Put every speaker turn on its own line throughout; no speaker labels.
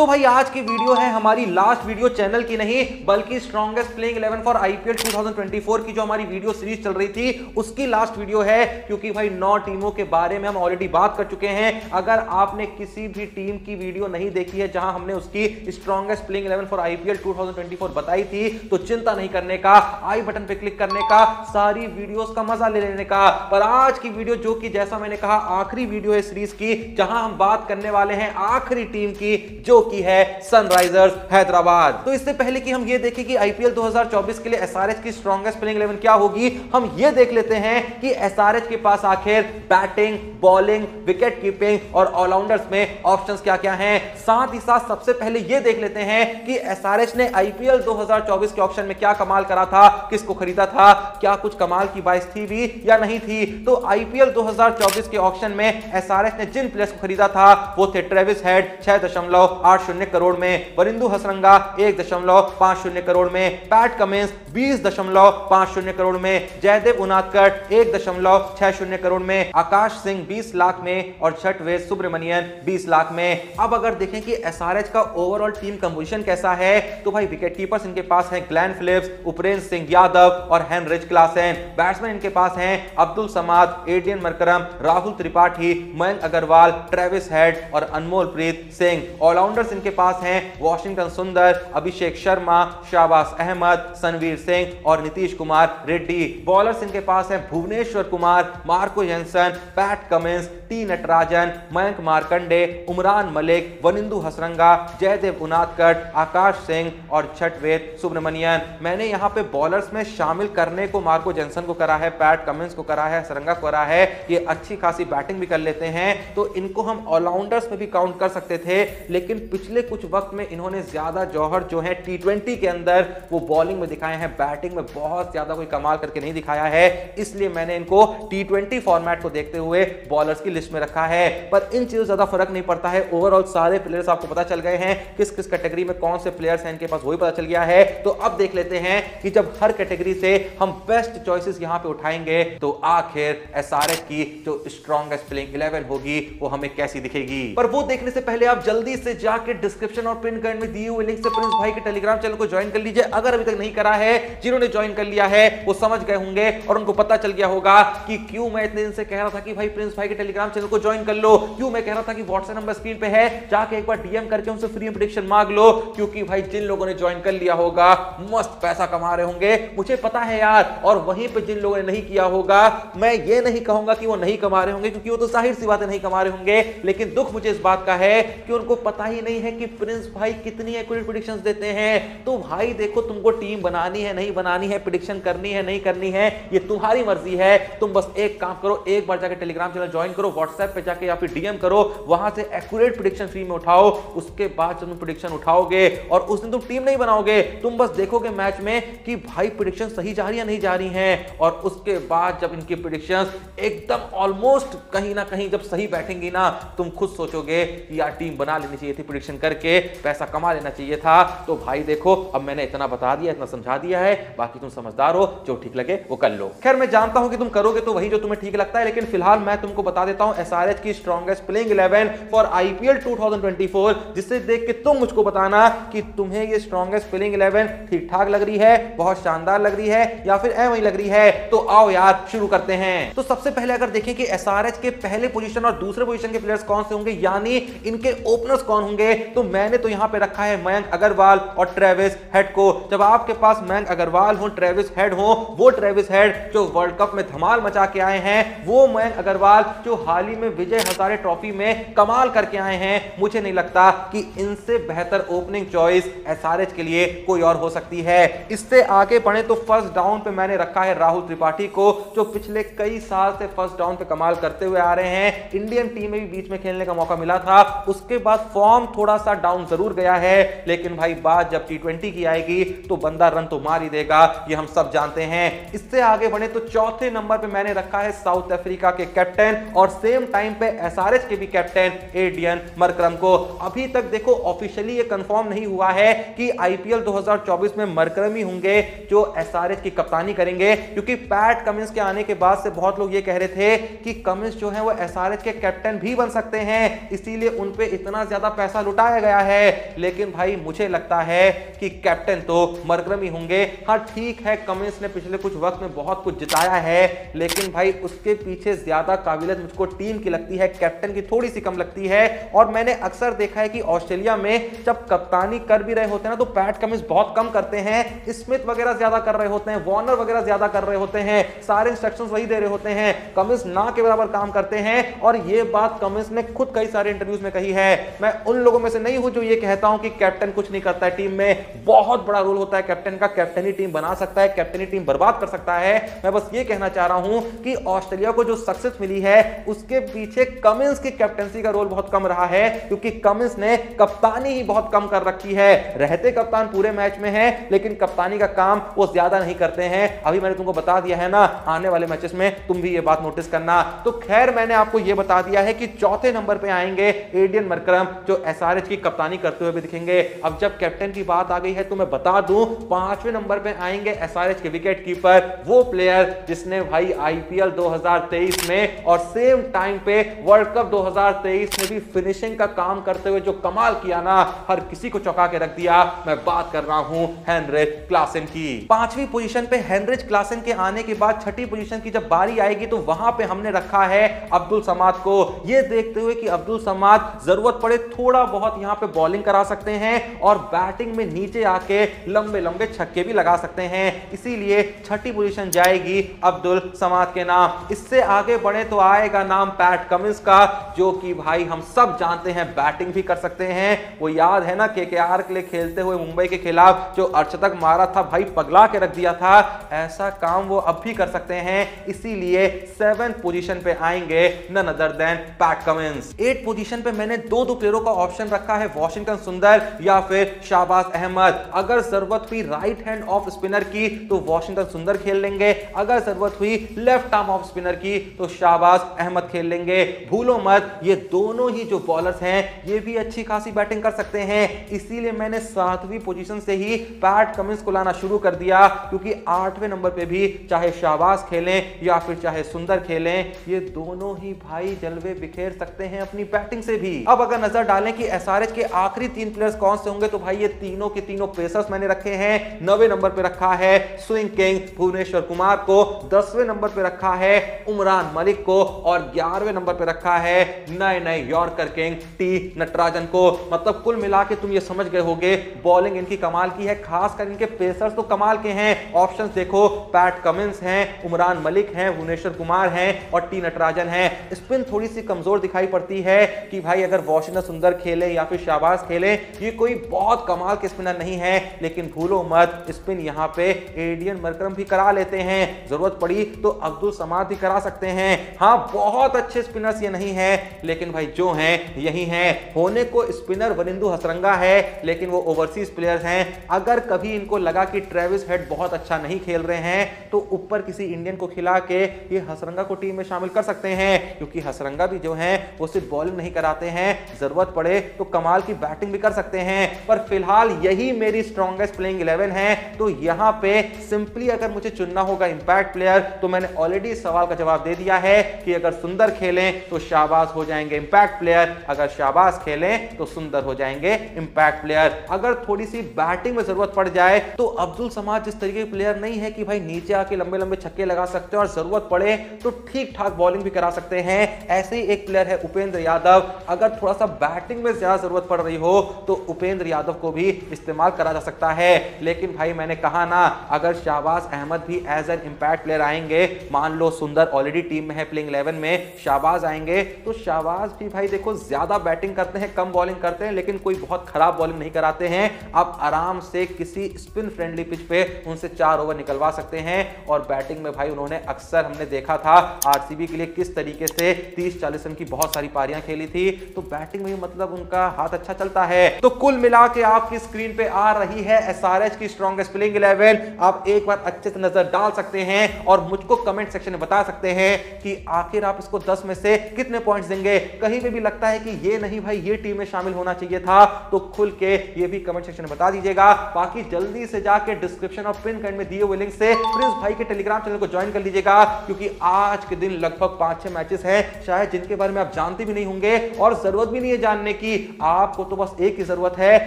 तो भाई, आज की वीडियो है हमारी लास्ट वीडियो चैनल की नहीं, बल्कि स्ट्रॉन्गेस्ट प्लेइंग 11 फॉर आईपीएल 2024 की जो हमारी वीडियो सीरीज़ चल रही थी, उसकी लास्ट वीडियो है, क्योंकि भाई, नौ टीमों के बारे में हम ऑलरेडी बात कर चुके हैं। अगर आपने किसी भी टीम की वीडियो नहीं देखी है, जहाँ हमने उसकी स्ट्रॉन्गेस्ट प्लेइंग 11 फॉर आईपीएल 2024 बताई थी तो चिंता नहीं करने का, आई बटन पे क्लिक करने का, सारी वीडियोस का मज़ा ले लेने का। पर आज की वीडियो जो कि जैसा मैंने कहा, आखिरी वीडियो है सीरीज़ की, जहाँ हम बात करने वाले हैं आखिरी टीम की, जो की है सनराइजर्स हैदराबाद। तो इससे पहले कि हम ये देखें कि आईपीएल 2024 के लिए एसआरएच की स्ट्रॉन्गेस्ट प्लेइंग 11 क्या होगी, हम ये देख लेते हैं कि एसआरएच के पास आखिर बैटिंग बॉलिंग विकेट कीपिंग और ऑलराउंडर्स में ऑप्शंस क्या क्या हैं। साथ ही साथ सबसे पहले ये देख लेते हैं कि एसआरएच ने आईपीएल 2024 के ऑप्शन में क्या कमाल करा था, किसको खरीदा था, क्या कुछ कमाल की बाइस थी भी या नहीं थी। तो आईपीएल 2024 के ऑप्शन में एसआरएच ने जिन प्लेयर्स को खरीदा था, वो थे ट्रेविस हेड छह दशमलव शून्य करोड़ में, वरिंदु हसरंगा एक दशमलव पाँच शून्य करोड़ में, पैट कमिंस बीस दशमलव पाँच शून्य करोड़ में, जयदेव उनादकट एक दशमलव छह शून्य करोड़ में, आकाश सिंह बीस लाख में और छठवेज सुब्रमणियन बीस लाख में। अब अगर देखें कि एसआरएच का ओवरऑल टीम कंपोजिशन कैसा है तो भाई विकेट कीपर्स इनके पास है ग्लैन फिलिप्स उपरेंद्र सिंह यादव और हेनरिच क्लासन बैट्समैन इनके पास हैं Abdul Samad Aiden Markram Rahul Tripathi Mayank Agarwal Travis Head और अनमोल प्रीत सिंह ऑलराउंडर्स इनके पास हैं वॉशिंगटन सुंदर, अभिषेक शर्मा शाहबाज अहमद, सनवीर सिंह और नीतीश कुमार रेड्डी। बॉलर्स इनके पास हैं Bhuvneshwar Kumar, Marco Jansen, Pat Cummins, T Natarajan, Mayank Markande, Umran Malik, Wanindu Hasaranga, Jaydev Unadkat Akash Singh और छठवेद सुब्रमण्यन मैंने यहाँ पे बॉलर्स में शामिल करने को मार्को जेंसन को करा है, पैट कमिंस को करा है सरंगा को करा है, ये अच्छी खासी बैटिंग भी कर लेते हैं। तो इनको हम ऑलराउंडर्स में भी काउंट कर सकते थे, लेकिन पिछले कुछ वक्त में इन्होंने ज़्यादा जौहर जो है टी ट्वेंटी के अंदर, वो बॉलिंग में दिखाए हैं बैटिंग में बहुत ज़्यादा कोई कमाल करके नहीं दिखाया है। इसलिए मैंने इनको टी फॉर्मेट को देखते हुए बॉलर्स की लिस्ट में रखा है। पर इन चीज़ों ज़्यादा फ़र्क नहीं पड़ता है। ओवरऑल सारे प्लेयर्स आपको पता चल गए हैं, किस किस कैटेगरी में कौन से प्लेयर्स हैं, इनके पास वही पता चल गया है। तो अब देख लेते हैं कि जब हर कैटेगरी से हम बेस्ट चॉइसेस यहाँ पे उठाएँगे तो आखिर एसआरएच की जो स्ट्रॉन्गेस्ट प्लेइंग 11 होगी, वो हमें कैसी दिखेगी? पर वो देखने से पहले आप जल्दी से जाके डिस्क्रिप्शन और पिन कमेंट में दिए हुए लिंक से प्रिंस भाई के टेलीग्राम चैनल को ज्वाइन कर लीजिए। अगर अभी तक नहीं करा है, जिन्होंने ज्वाइन कर लिया है, वो समझ गए होंगे और उनको पता चल गया होगा कि क्यों मैं इतने दिन से कह रहा था कि भाई प्रिंस भाई के टेलीग्राम चैनल को ज्वाइन कर लो। क्यों मैं कह रहा था कि व्हाट्सएप नंबर स्क्रीन पे है? जाके एक बार डीएम करके उनसे फ्री प्रिडिक्शन मांग लो, क्योंकि भाई जिन लोगों ने ज्वाइन कर लिया होगा, मस्त पैसा कमा रहे होंगे। मुझे पता है यार, और वहीं पे जिन लोगों ने नहीं किया होगा, मैं ये नहीं कहूँगा कि वो नहीं कमा रहे होंगे, क्योंकि वो तो ज़ाहिर सी बात नहीं कमा रहे होंगे। लेकिन दुख मुझे इस बात का है कि उनको पता ही नहीं है कि प्रिंस भाई कितनी एक्यूरेट प्रिडिक्शन देते हैं। तो भाई देखो, तुमको टीम बनानी है, नहीं बनानी है प्रिडिक्शन करनी है, नहीं करनी है, ये तुम्हारी मर्ज़ी है। तुम बस एक काम करो, एक बार जाके टेलीग्राम चैनल ज्वाइन करो व्हाट्सएप पे जाके या फिर डीएम करो, वहाँ से एक्यूरेट प्रिडिक्शन फ्री में उठाओ, उसके बाद जब तुम प्रिडिक्शन उठाओगे और उस दिन तुम टीम नहीं बनाओगे, तुम बस देखोगे मैच में कि भाई प्रिडिक्शन सही जा रही है नहीं जा रही हैं। और उसके बाद जब इनकी प्रिडिक्शन एकदम ऑलमोस्ट कहीं ना कहीं जब सही बैठेंगी ना, तुम खुद सोचोगे कि यार टीम बना लेनी चाहिए थी प्रिडिक्शन करके पैसा कमा लेना चाहिए था। तो भाई देखो, अब मैंने इतना बता दिया, इतना समझा दिया है, बाकी तुम समझदार हो, जो ठीक लगे वो कर लो। खैर, मैं जानता हूँ कि तुम करोगे तो वही जो तुम्हें ठीक लगता है, लेकिन फ़िलहाल मैं तुमको बता देता हूँ एसआरएच की स्ट्रॉन्गेस्ट प्लेइंग 11 फॉर आईपीएल 2024 जिसे देख के तुम मुझको बताना कि तुम्हें ये स्ट्रॉन्गेस्ट प्लेइंग 11 ठीक ठाक लग रही है, बहुत शानदार लग रही है, या फिर ऐ वही लग रही है तो आओ यार, शुरू करते हैं। तो सबसे पहले अगर देखें कि एसआरएच के पहले पोजीशन और दूसरे पोजीशन के प्लेयर्स कौन से होंगे, यानी इनके ओपनर्स कौन होंगे तो मैंने तो यहाँ पे रखा है मयंक अग्रवाल और ट्रेविस हेड को। जब आपके पास मयंक अग्रवाल हो, ट्रेविस हेड हो, वो ट्रेविस हेड जो वर्ल्ड कप में धमाल मचा के आए हैं, वो मयंक अग्रवाल जो हाल ही में विजय हजारे ट्रॉफी में कमाल करके आए हैं, मुझे नहीं लगता कि इनसे बेहतर ओपनिंग चॉइस एसआरएच के लिए कोई और हो सकती है। इससे आगे बढ़े तो फ़र्स्ट डाउन पे मैंने रखा है राहुल त्रिपाठी को, जो पिछले कई साल से फ़र्स्ट डाउन पे कमाल करते हुए आ रहे हैं। इंडियन टीम में भी बीच में खेलने का मौका मिला था, उसके बाद फॉर्म थोड़ा सा डाउन ज़रूर गया है, लेकिन भाई बात जब टी की आएगी तो बंदा रन तो मार ही देगा, ये हम सब जानते हैं। इससे आगे बढ़े तो चौथे नंबर पे मैंने रखा है साउथ अफ्रीका के कैप्टन और सेम टाइम पे एसआरएच के भी कैप्टन एडियन मरकरम को। अभी तक देखो ऑफिशियली ये कंफर्म नहीं हुआ है कि आईपीएल 2024 में मरकरम ही होंगे, जो एसआरएच की कप्तानी करेंगे, क्योंकि पैट कमिंस के आने के बाद से बहुत लोग ये कह रहे थे कि कमिंस जो है वो एसआरएच के कैप्टन भी बन सकते हैं, इसीलिए उन पे इतना ज़्यादा पैसा लुटाया गया है। लेकिन भाई, मुझे लगता है कि कैप्टन तो मरक्रम ही होंगे। हाँ ठीक है, कमिंस ने पिछले कुछ वक्त में बहुत कुछ जिताया है, लेकिन भाई, उसके पीछे ज़्यादा काबिलियत मुझको टीम की लगती है, कैप्टन की थोड़ी सी कम लगती है। और मैंने अक्सर देखा है कि ऑस्ट्रेलिया में जब कप्तानी कर भी रहे होते हैं ना तो पैट कमिंस बहुत कम करते हैं। स्मिथ वगैरह ज़्यादा कर रहे होते हैं, वॉर्नर वगैरह ज़्यादा कर रहे होते हैं, सारे इंस्ट्रक्शन वही दे रहे होते हैं। कमिंस ना के बराबर काम करते हैं। और ये बात कमिंस ने खुद कई सारे इंटरव्यूज़ में कही है। मैं उन लोगों में से नहीं हूँ जो ये कहता हूँ कि कैप्टन कुछ नहीं करता है। टीम में बहुत बड़ा रोल होता है। कैप्टन का कैप्टन ही टीम बना सकता है। कैप्टन ही टीम बर्बाद कर सकता है। मैं बस ये कहना चाह रहा हूँ कि ऑस्ट्रेलिया को जो सक्सेस मिली है, उसके पीछे कमिंस की कैप्टनसी का रोल बहुत कम रहा है, क्योंकि कमिंस ने कप्तानी ही बहुत कम कर रखी है। रहते कप्तान पूरे मैच में है, लेकिन कप्तानी का काम वो ज़्यादा नहीं करते हैं। अभी मैंने तुमको बता दिया है ना, आने वाले मैचेस में तुम भी ये बात नोटिस करना। तो खैर मैंने आपको ये बता दिया है कि चौथे नंबर पे आएँगे एडियन मरकरम जो एसआरएच की कप्तानी करते हुए भी दिखेंगे। अब जब कैप्टन की बात आ गई है तो मैं बता दूँ, पाँचवें नंबर पे आएँगे एसआरएच के विकेट कीपर वो प्लेयर जिसने भाई आईपीएल 2023 में और सेम टाइम पे वर्ल्ड कप 2023 में भी फिनिशिंग का काम करते हुए जो कमाल किया ना, हर किसी को चौंका के रख दिया। मैं बात कर रहा हूँ हेनरिच क्लासन की। पांचवी पोजीशन पे हेनरिच क्लासन के आने के बाद छठी पोजीशन की जब बारी आएगी तो वहाँ पे हमने रखा है अब्दुल समाद को। ये देखते हुए कि अब्दुल समाद ज़रूरत पड़े थोड़ा यहाँ पे बॉलिंग करा सकते हैं और बैटिंग में नीचे आके लंबे लंबे छक्के भी लगा सकते हैं। इसीलिए छठी पोजीशन जाएगी अब्दुल समाद के नाम। इससे आगे बढ़े तो आएगा नाम पैट कमिंस का, जो कि भाई हम सब जानते हैं बैटिंग भी कर सकते हैं। वो याद है ना केकेआर के लिए खेलते हुए मुंबई के खिलाफ जो अर्चतक मारा था, भाई पगला के रख दिया था। ऐसा काम वो अब भी कर सकते हैं। इसीलिए सेवन पोजीशन पे आएँगे none other than Pat Cummins eight position पे मैंने दो दो प्लेयरों का ऑप्शन रखा है, वॉशिंगटन सुंदर या फिर शाहबाज अहमद। अगर ज़रूरत हुई राइट हैंड ऑफ़ स्पिनर की तो वॉशिंगटन सुंदर खेल लेंगे। अगर ज़रूरत हुई लेफ़्ट आर्म ऑफ़ स्पिनर की तो शाहबाज अहमद खेल लेंगे। भूलो मत, ये दोनों ही जो बॉलर्स हैं, ये भी अच्छी खासी बैटिंग कर सकते हैं। इसीलिए मैंने सातवीं पोजीशन से ही पैट कमिंस को लाना शुरू कर दिया, क्योंकि आठवें नंबर पे भी चाहे शाहबाज खेलें या फिर चाहे सुंदर खेलें, ये दोनों ही भाई जलवे बिखेर सकते हैं अपनी बैटिंग से भी। अब अगर नज़र डालें कि एसआरएच के आखिरी तीन प्लेयर्स कौन से होंगे? तो भाई ये तीनों के तीनों पेसर्स मैंने रखे हैं। नवे नंबर पे रखा है स्विंग किंग भुवनेश्वर कुमार को, दसवें नंबर पे रखा है उमरान मलिक को और ग्यारहवें नंबर पे रखा है नए नए यॉर्कर किंग टी नटराजन को। मतलब कुल मिला के तुम ये समझ गए होगे बॉलिंग इनकी कमाल की है, खासकर इनके पेसर्स तो कमाल के हैं। ऑप्शंस देखो पैट कमिंस हैं, उमरान मलिक हैं, भुवनेश्वर कुमार हैं और टी नटराजन हैं। स्पिन थोड़ी सी कमज़ोर दिखाई पड़ती है कि भाई अगर वॉशिंगटन सुंदर खेले या फिर शाबाज खेले, ये कोई बहुत कमाल के स्पिनर नहीं है, लेकिन भूलो मत, स्पिन यहाँ पे एडियन मरकरम भी करा लेते हैं, ज़रूरत पड़ी तो अब्दुल समाद भी करा सकते हैं। हाँ बहुत अच्छे स्पिनर्स ये नहीं है, लेकिन भाई जो हैं, यही हैं। होने को स्पिनर वनिंदु हसरंगा है, लेकिन वो ओवरसीज प्लेयर्स हैं। अगर कभी इनको लगा कि ट्रेविस हेड बहुत अच्छा नहीं खेल रहे हैं तो ऊपर किसी इंडियन को खिला के ये हसरंगा को टीम में शामिल कर सकते हैं, क्योंकि हसरंगा भी जो है, वो सिर्फ़ बॉलिंग नहीं कराते हैं, ज़रूरत पड़े तो कमाल की बैटिंग भी कर सकते हैं, पर फ़िलहाल यही मेरी स्ट्रॉन्गेस्ट प्लेइंग इलेवन है। तो यहाँ पे सिंपली अगर मुझे चुनना होगा इंपैक्ट प्लेयर तो मैंने ऑलरेडी सवाल का जवाब दे दिया है कि अगर सुंदर खेलें तो शाबाज हो जाएँगे इंपैक्ट प्लेयर अगर शाबाज खेलें तो सुंदर हो जाएँगे इंपैक्ट प्लेयर अगर थोड़ी सी बैटिंग में ज़रूरत पड़ जाए तो अब्दुल समाज जिस तरीके के प्लेयर नहीं है कि भाई नीचे आके लंबे लंबे छक्के लगा सकते हैं और ज़रूरत पड़े तो ठीक ठाक बॉलिंग भी करा सकते हैं। ऐसे ही एक प्लेयर है उपेंद्र यादव। अगर थोड़ा सा बैटिंग में ज़्यादा ज़रूरत पड़ रही हो तो उपेंद्र यादव को भी इस्तेमाल करा जा सकता है। लेकिन भाई, मैंने कहा ना, अगर शाहबाज अहमद भी एज एन इंपैक्ट प्लेयर आएँगे, मान लो सुंदर ऑलरेडी टीम में है प्लेइंग इलेवन में, शाहबाज आएँगे तो शाहबाज भी भाई देखो, ज़्यादा बैटिंग करते हैं, कम बॉलिंग करते हैं, लेकिन कोई बहुत खराब बॉलिंग नहीं कराते हैं। आप आराम से किसी स्पिन फ्रेंडली पिच पे उनसे चार ओवर निकलवा सकते हैं, और बैटिंग में भाई उन्होंने अक्सर हमने देखा था, आरसीबी के लिए किस तरीके से 30-40 रन की बहुत सारी पारियाँ खेली थी। तो बैटिंग में मतलब उनका हाथ अच्छा चलता है। तो कुल मिला के आपकी स्क्रीन पे आ रही है एसआरएच की स्ट्रॉन्गेस्ट प्लेइंग इलेवन आप एक बार अच्छे से नज़र डाल सकते हैं और मुझको कमेंट सेक्शन में बता सकते हैं कि आखिर आप इसको 10 में से कितने पॉइंट्स देंगे। कहीं पे भी लगता है कि ये नहीं भाई, ये टीम में शामिल होना चाहिए था तो खुल के ये भी कमेंट सेक्शन में बता दीजिएगा। बाकी जल्दी से जाके डिस्क्रिप्शन और पिन में दिए हुए लिंक से प्रिंस भाई के टेलीग्राम चैनल को ज्वाइन कर लीजिएगा, क्योंकि आज के दिन लगभग पाँच छह मैचेस हैं। शायद जिनके बारे में आप जानते भी नहीं होंगे और ज़रूरत भी नहीं है जानने की आपको तो बस एक ही ज़रूरत है,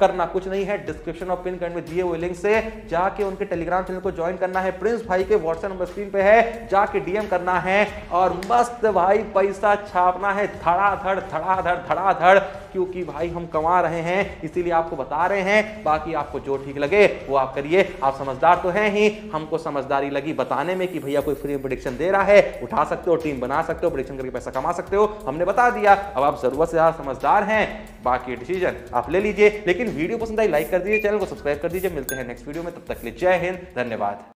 करना कुछ नहीं है। डिस्क्रिप्शन और पिन कमेंट में दिए हुए लिंक से जाके उनके टेलीग्राम चैनल को ज्वाइन करना है। प्रिंस भाई के व्हाट्सएप नंबर स्क्रीन पे है, जाके डीएम करना है और मस्त भाई पैसा छापना है। धड़ाधड़ धड़ाधड़ धड़ाधड़, क्योंकि भाई हम कमा रहे हैं, इसीलिए आपको बता रहे हैं। बाकी आपको जो ठीक लगे, वो आप करिए। आप समझदार तो हैं ही, हमको समझदारी लगी बताने में कि भैया कोई फ्री प्रोडिक्शन दे रहा है, उठा सकते हो टीम बना सकते हो प्रोडिक्शन करके पैसा कमा सकते हो। हमने बता दिया, अब आप ज़रूरत से ज़्यादा समझदार हैं। बाकी डिसीज़न आप ले लीजिए। लेकिन वीडियो पसंद आई लाइक कर दीजिए चैनल को सब्सक्राइब कर दीजिए। मिलते हैं नेक्स्ट वीडियो में, तब तक के लिए जय हिंद, धन्यवाद।